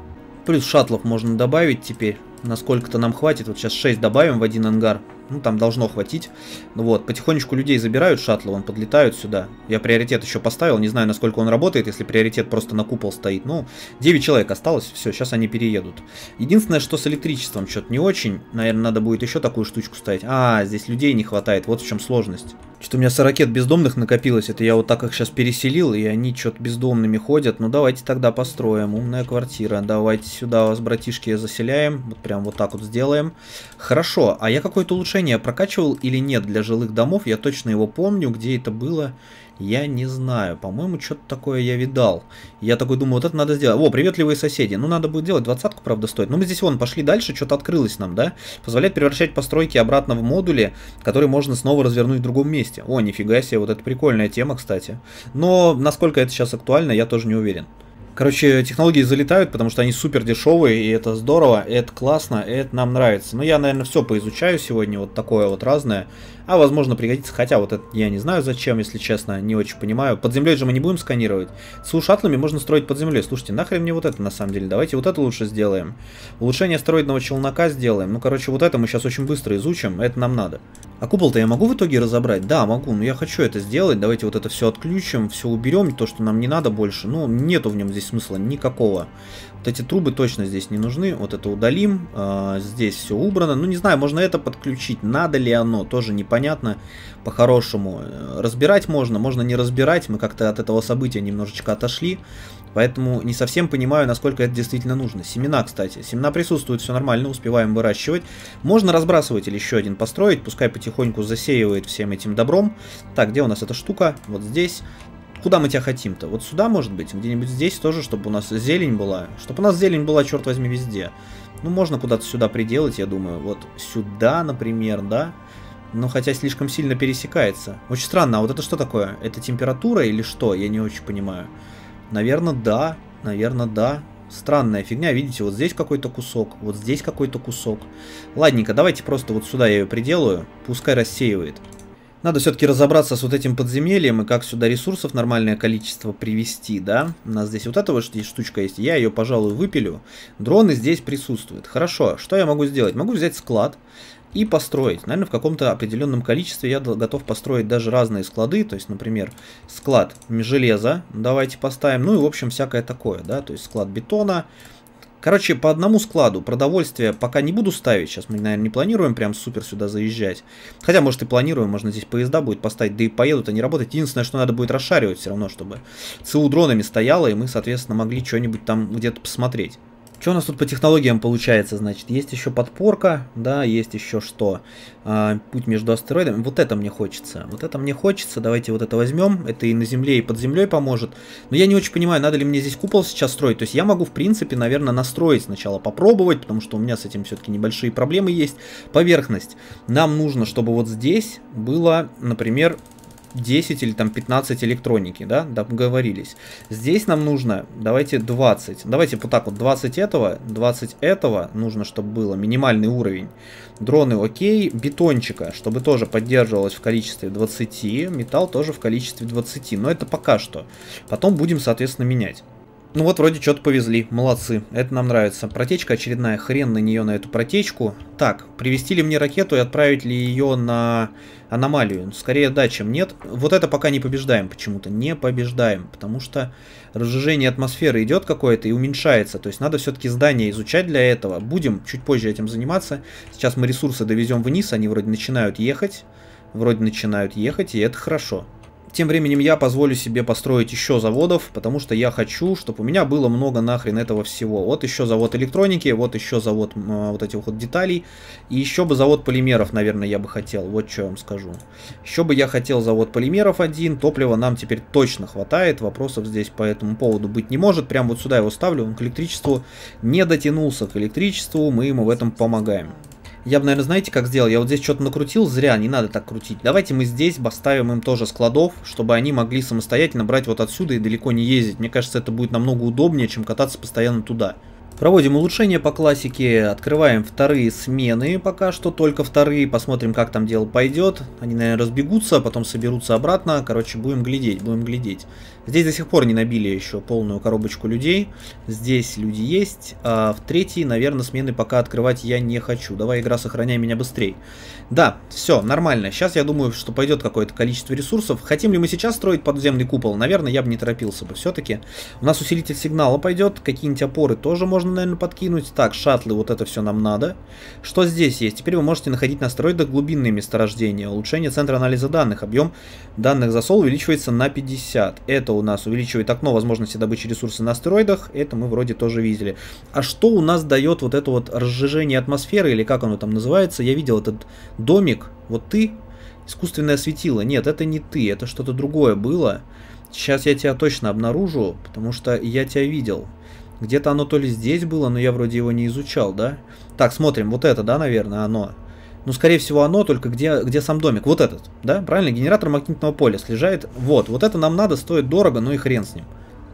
Плюс шаттлов можно добавить теперь. Насколько-то нам хватит. Вот сейчас 6 добавим в один ангар. Ну, там должно хватить. Ну вот, потихонечку людей забирают шаттлы, он подлетают сюда. Я приоритет еще поставил, не знаю, насколько он работает, если приоритет просто на купол стоит. Ну, 9 человек осталось, все, сейчас они переедут. Единственное, что с электричеством что-то не очень. Наверное, надо будет еще такую штучку ставить. А, здесь людей не хватает, вот в чем сложность. Что-то у меня 40 бездомных накопилось, это я вот так их сейчас переселил, и они что-то бездомными ходят. Ну давайте тогда построим, умная квартира. Давайте сюда вас, братишки, заселяем, вот прям вот так вот сделаем. Хорошо, а я какое-то улучшение прокачивал или нет для жилых домов? Я точно его помню, где это было. Я не знаю. По-моему, что-то такое я видал. Я такой думаю, вот это надо сделать. О, приветливые соседи. Ну, надо будет делать. Двадцатку, правда, стоит. Но мы здесь, вон, пошли дальше. Что-то открылось нам, да? Позволяет превращать постройки обратно в модули, которые можно снова развернуть в другом месте. О, нифига себе. Вот это прикольная тема, кстати. Но насколько это сейчас актуально, я тоже не уверен. Короче, технологии залетают, потому что они супер дешевые, и это здорово, и это классно, и это нам нравится. Но я, наверное, все поизучаю сегодня, вот такое вот разное. А возможно пригодится, хотя вот это я не знаю зачем, если честно, не очень понимаю. Под землей же мы не будем сканировать. С шаттлами можно строить под землей. Слушайте, нахрен мне вот это на самом деле? Давайте вот это лучше сделаем. Улучшение астероидного челнока сделаем. Ну, короче, вот это мы сейчас очень быстро изучим, это нам надо. А купол-то я могу в итоге разобрать? Да, могу, но я хочу это сделать. Давайте вот это все отключим, все уберем, то, что нам не надо больше. Ну, нету в нем здесь смысла никакого. Вот эти трубы точно здесь не нужны. Вот это удалим. А, здесь все убрано. Ну, не знаю, можно это подключить. Надо ли оно, тоже непонятно по-хорошему. Разбирать можно, можно не разбирать. Мы как-то от этого события немножечко отошли. Поэтому не совсем понимаю, насколько это действительно нужно. Семена, кстати. Семена присутствуют, все нормально, успеваем выращивать. Можно разбрасыватель еще один построить, пускай потихоньку засеивает всем этим добром. Так, где у нас эта штука? Вот здесь. Куда мы тебя хотим-то? Вот сюда, может быть? Где-нибудь здесь тоже, чтобы у нас зелень была? Чтобы у нас зелень была, черт возьми, везде. Ну, можно куда-то сюда приделать, я думаю. Вот сюда, например, да? Но хотя слишком сильно пересекается. Очень странно, а вот это что такое? Это температура или что? Я не очень понимаю. Наверное, да. Наверное, да. Странная фигня, видите, вот здесь какой-то кусок, вот здесь какой-то кусок. Ладненько, давайте просто вот сюда я ее приделаю, пускай рассеивает. Надо все-таки разобраться с вот этим подземельем и как сюда ресурсов нормальное количество привести, да? У нас здесь вот эта вот штучка есть, я ее, пожалуй, выпилю. Дроны здесь присутствуют. Хорошо, что я могу сделать? Могу взять склад и построить. Наверное, в каком-то определенном количестве я готов построить даже разные склады. То есть, например, склад железа давайте поставим. Ну и, в общем, всякое такое, да. То есть, склад бетона, Короче, по одному складу продовольствие пока не буду ставить. Сейчас мы, наверное, не планируем прям супер сюда заезжать. Хотя, может, и планируем. Можно здесь поезда будет поставить. Да и поедут они работать. Единственное, что надо будет расшаривать все равно, чтобы ЦУ дронами стояло, и мы, соответственно, могли что-нибудь там где-то посмотреть. Что у нас тут по технологиям получается? Значит, есть еще подпорка, да, есть еще что? А, путь между астероидами. Вот это мне хочется. Вот это мне хочется. Давайте вот это возьмем. Это и на Земле, и под землей поможет. Но я не очень понимаю, надо ли мне здесь купол сейчас строить. То есть я могу, в принципе, наверное, настроить сначала, попробовать, потому что у меня с этим все-таки небольшие проблемы есть. Поверхность. Нам нужно, чтобы вот здесь было, например, 10 или там 15 электроники, да, договорились. Здесь нам нужно, давайте 20, давайте вот так вот, 20 этого, 20 этого нужно, чтобы было, минимальный уровень. Дроны окей, бетончика, чтобы тоже поддерживалось в количестве 20, металл тоже в количестве 20, но это пока что. Потом будем, соответственно, менять. Ну вот, вроде что-то повезли. Молодцы. Это нам нравится. Протечка очередная. Хрен на нее, на эту протечку. Так, привезти ли мне ракету и отправить ли ее на аномалию? Скорее да, чем нет. Вот это пока не побеждаем почему-то. Не побеждаем. Потому что разжижение атмосферы идет какое-то и уменьшается. То есть надо все-таки здание изучать для этого. Будем чуть позже этим заниматься. Сейчас мы ресурсы довезем вниз. Они вроде начинают ехать. Вроде начинают ехать, и это хорошо. Тем временем я позволю себе построить еще заводов, потому что я хочу, чтобы у меня было много нахрен этого всего. Вот еще завод электроники, вот еще завод э, вот этих вот деталей. И еще бы завод полимеров, наверное, я бы хотел. Вот что я вам скажу. Еще бы я хотел завод полимеров один. Топлива нам теперь точно хватает. Вопросов здесь по этому поводу быть не может. Прям вот сюда его ставлю. Он к электричеству не дотянулся к электричеству. Мы ему в этом помогаем. Я бы, наверное, знаете, как сделал? Я вот здесь что-то накрутил, зря, не надо так крутить. Давайте мы здесь поставим им тоже складов, чтобы они могли самостоятельно брать вот отсюда и далеко не ездить. Мне кажется, это будет намного удобнее, чем кататься постоянно туда. Проводим улучшения по классике, открываем вторые смены, пока что только вторые, посмотрим, как там дело пойдет. Они, наверное, разбегутся, потом соберутся обратно, короче, будем глядеть, будем глядеть. Здесь до сих пор не набили еще полную коробочку людей, здесь люди есть, а в третьей, наверное, смены пока открывать я не хочу. Давай, игра, сохраняй меня быстрее. Да, все, нормально, сейчас я думаю, что пойдет какое-то количество ресурсов. Хотим ли мы сейчас строить подземный купол? Наверное, я бы не торопился бы все-таки. У нас усилитель сигнала пойдет, какие-нибудь опоры тоже можно наверное, подкинуть. Так, шаттлы, вот это все нам надо. Что здесь есть? Теперь вы можете находить на астероидах глубинные месторождения. Улучшение центра анализа данных. Объем данных за сол увеличивается на 50. Это у нас увеличивает окно возможности добычи ресурсов на астероидах. Это мы вроде тоже видели. А что у нас дает вот это вот разжижение атмосферы, или как оно там называется? Я видел этот домик. Вот ты, искусственное светило. Нет, это не ты, это что-то другое было. Сейчас я тебя точно обнаружу, потому что я тебя видел. Где-то оно то ли здесь было, но я вроде его не изучал, да? Так, смотрим, вот это, да, наверное, оно. Ну, скорее всего, оно, только где, где сам домик. Вот этот, да? Правильно? Генератор магнитного поля слежает. Вот, вот это нам надо, стоит дорого, ну и хрен с ним.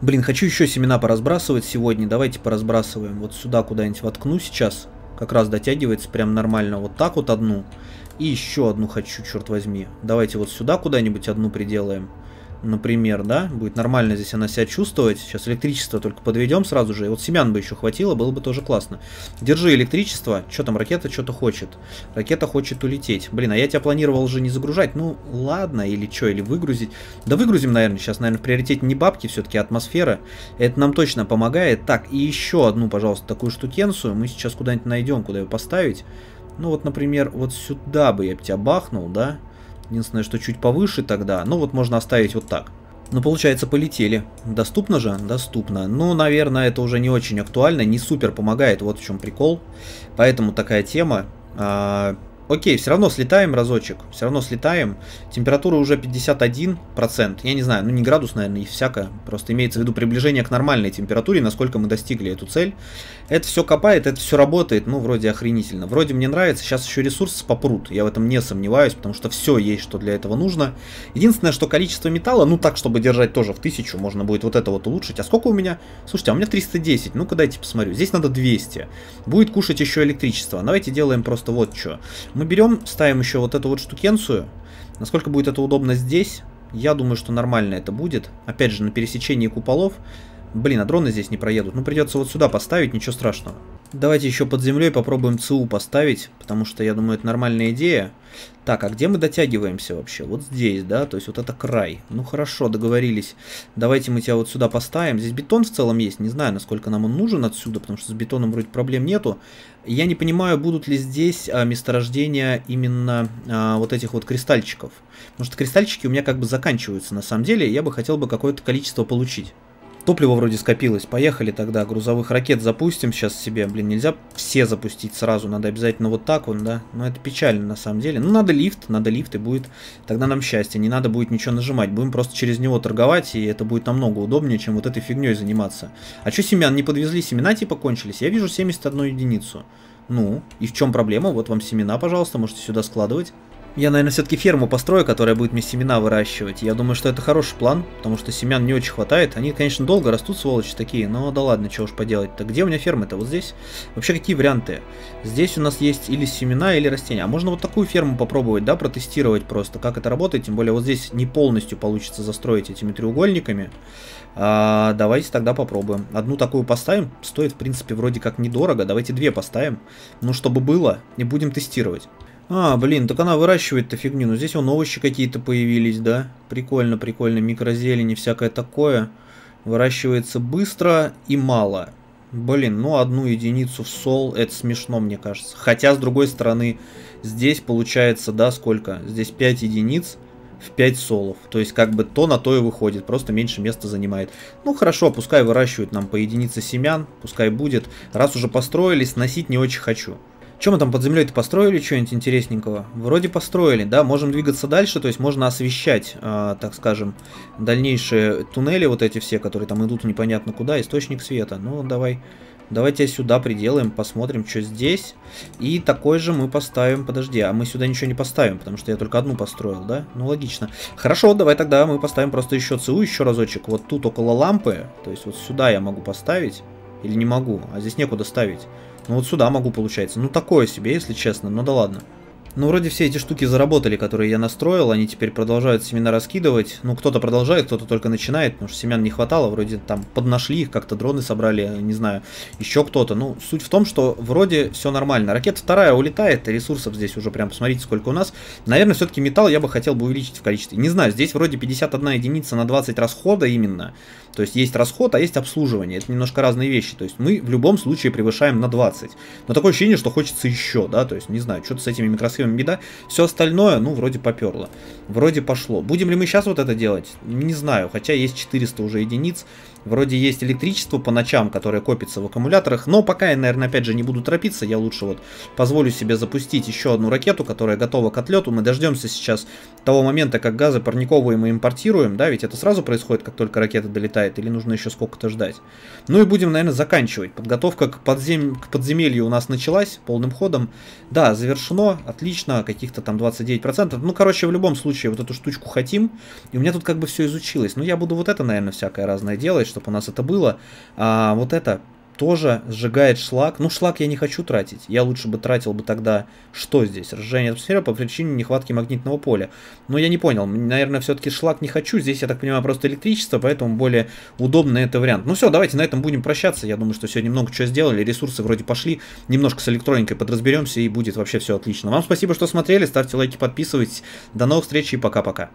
Блин, хочу еще семена поразбрасывать сегодня. Давайте поразбрасываем. Вот сюда куда-нибудь воткну сейчас. Как раз дотягивается прям нормально. Вот так вот одну. И еще одну хочу, черт возьми. Давайте вот сюда куда-нибудь одну приделаем например, да, будет нормально здесь она себя чувствовать. Сейчас электричество только подведем сразу же. И вот семян бы еще хватило, было бы тоже классно. Держи электричество. Что там, ракета что-то хочет. Ракета хочет улететь. Блин, а я тебя планировал же не загружать. Ну, ладно, или что, или выгрузить. Да выгрузим, наверное, сейчас, наверное, в приоритете не бабки, все-таки атмосфера. Это нам точно помогает. Так, и еще одну, пожалуйста, такую штукенцию. Мы сейчас куда-нибудь найдем, куда ее поставить. Ну вот, например, вот сюда бы я тебя бахнул, да? Единственное, что чуть повыше тогда. Ну вот можно оставить вот так. Ну, получается, полетели. Доступно же? Доступно. Ну, наверное, это уже не очень актуально, не супер помогает, вот в чем прикол. Поэтому такая тема. А, Окей, все равно слетаем разочек, все равно слетаем. Температура уже 51%. Я не знаю, ну не градус, наверное, и всякое. Просто имеется в виду приближение к нормальной температуре, насколько мы достигли эту цель. Это все копает, это все работает, ну вроде охренительно. Вроде мне нравится, сейчас еще ресурсы попрут, я в этом не сомневаюсь, потому что все есть, что для этого нужно. Единственное, что количество металла, ну так, чтобы держать тоже в 1000, можно будет вот это вот улучшить. А сколько у меня? Слушайте, а у меня 310, ну-ка дайте посмотрю. Здесь надо 200. Будет кушать еще электричество. Давайте делаем просто вот что. Мы берем, ставим еще вот эту вот штукенцию. Насколько будет это удобно здесь, я думаю, что нормально это будет. Опять же, на пересечении куполов. Блин, а дроны здесь не проедут. Ну, придется вот сюда поставить, ничего страшного. Давайте еще под землей попробуем ЦУ поставить, потому что, я думаю, это нормальная идея. Так, а где мы дотягиваемся вообще? Вот здесь, да? То есть вот это край. Ну, хорошо, договорились. Давайте мы тебя вот сюда поставим. Здесь бетон в целом есть. Не знаю, насколько нам он нужен отсюда, потому что с бетоном вроде проблем нету. Я не понимаю, будут ли здесь а, месторождения именно а, вот этих вот кристальчиков. Потому что кристальчики у меня как бы заканчиваются на самом деле. Я бы хотел бы какое-то количество получить. Топливо вроде скопилось. Поехали тогда. Грузовых ракет запустим сейчас себе. Блин, нельзя все запустить сразу. Надо обязательно вот так вот, да. Но это печально на самом деле. Ну, надо лифт. Надо лифт и будет тогда нам счастье. Не надо будет ничего нажимать. Будем просто через него торговать. И это будет намного удобнее, чем вот этой фигней заниматься. А что семян не подвезли? Семена типа кончились. Я вижу 71 единицу. Ну, и в чем проблема? Вот вам семена, пожалуйста. Можете сюда складывать. Я, наверное, все-таки ферму построю, которая будет мне семена выращивать. Я думаю, что это хороший план, потому что семян не очень хватает. Они, конечно, долго растут, сволочи такие, но да ладно, чего уж поделать-то. Где у меня ферма-то? Вот здесь? Вообще, какие варианты? Здесь у нас есть или семена, или растения. А можно вот такую ферму попробовать, да, протестировать просто, как это работает. Тем более, вот здесь не полностью получится застроить этими треугольниками. А, давайте тогда попробуем. Одну такую поставим. Стоит, в принципе, вроде как недорого. Давайте две поставим. Ну, чтобы было. И будем тестировать. А, блин, так она выращивает-то фигню. Ну, здесь вон овощи какие-то появились, да? Прикольно, прикольно. Микрозелень и всякое такое. Выращивается быстро и мало. Блин, ну одну единицу в сол, это смешно, мне кажется. Хотя, с другой стороны, здесь получается, да, сколько? Здесь 5 единиц в 5 солов. То есть, как бы то на то и выходит, просто меньше места занимает. Ну, хорошо, пускай выращивают нам по единице семян, пускай будет. Раз уже построились, носить не очень хочу. Чем мы там под землей-то построили что-нибудь интересненького? Вроде построили, да, можем двигаться дальше, то есть можно освещать, э, так скажем, дальнейшие туннели вот эти все, которые там идут непонятно куда, источник света. Ну, давай, давайте сюда приделаем, посмотрим, что здесь. И такой же мы поставим, подожди, а мы сюда ничего не поставим, потому что я только одну построил, да? Ну, логично. Хорошо, давай тогда мы поставим просто еще ЦУ, еще разочек. Вот тут около лампы, то есть вот сюда я могу поставить. Или не могу? А здесь некуда ставить. Ну вот сюда могу, получается. Ну такое себе, если честно, ну да ладно. Ну, вроде все эти штуки заработали, которые я настроил, они теперь продолжают семена раскидывать. Ну, кто-то продолжает, кто-то только начинает, потому что семян не хватало, вроде там поднашли их, как-то дроны собрали, не знаю, еще кто-то. Ну, суть в том, что вроде все нормально. Ракета вторая улетает, ресурсов здесь уже прям, посмотрите, сколько у нас. Наверное, все-таки металл я бы хотел бы увеличить в количестве. Не знаю, здесь вроде 51 единица на 20 расхода именно. То есть есть расход, а есть обслуживание. Это немножко разные вещи. То есть мы в любом случае превышаем на 20. Но такое ощущение, что хочется еще, да, то есть не знаю, что-то с этими микросхемами беда. Все остальное, ну, вроде поперло. Вроде пошло. Будем ли мы сейчас вот это делать? Не знаю, хотя есть 400 уже единиц. Вроде есть электричество по ночам, которое копится в аккумуляторах, но пока я, наверное, опять же не буду торопиться, я лучше вот позволю себе запустить еще одну ракету, которая готова к отлету. Мы дождемся сейчас того момента, как газы парниковые мы импортируем, да, ведь это сразу происходит, как только ракета долетает, или нужно еще сколько-то ждать. Ну и будем, наверное, заканчивать. Подготовка к, подзем... к подземелью у нас началась полным ходом. Да, завершено, отлично, каких-то там 29%. Ну, короче, в любом случае, вот эту штучку хотим, и у меня тут как бы все изучилось. Ну, я буду вот это, наверное, всякое разное делать, чтобы у нас это было. А вот это тоже сжигает шлак. Ну, шлак я не хочу тратить. Я лучше бы тратил бы тогда... Что здесь? Разжижение атмосферы по причине нехватки магнитного поля. Но я не понял. Наверное, все-таки шлак не хочу. Здесь, я так понимаю, просто электричество, поэтому более удобный это вариант. Ну все, давайте на этом будем прощаться. Я думаю, что сегодня много чего сделали. Ресурсы вроде пошли. Немножко с электроникой подразберемся и будет вообще все отлично. Вам спасибо, что смотрели. Ставьте лайки, подписывайтесь. До новых встреч и пока-пока.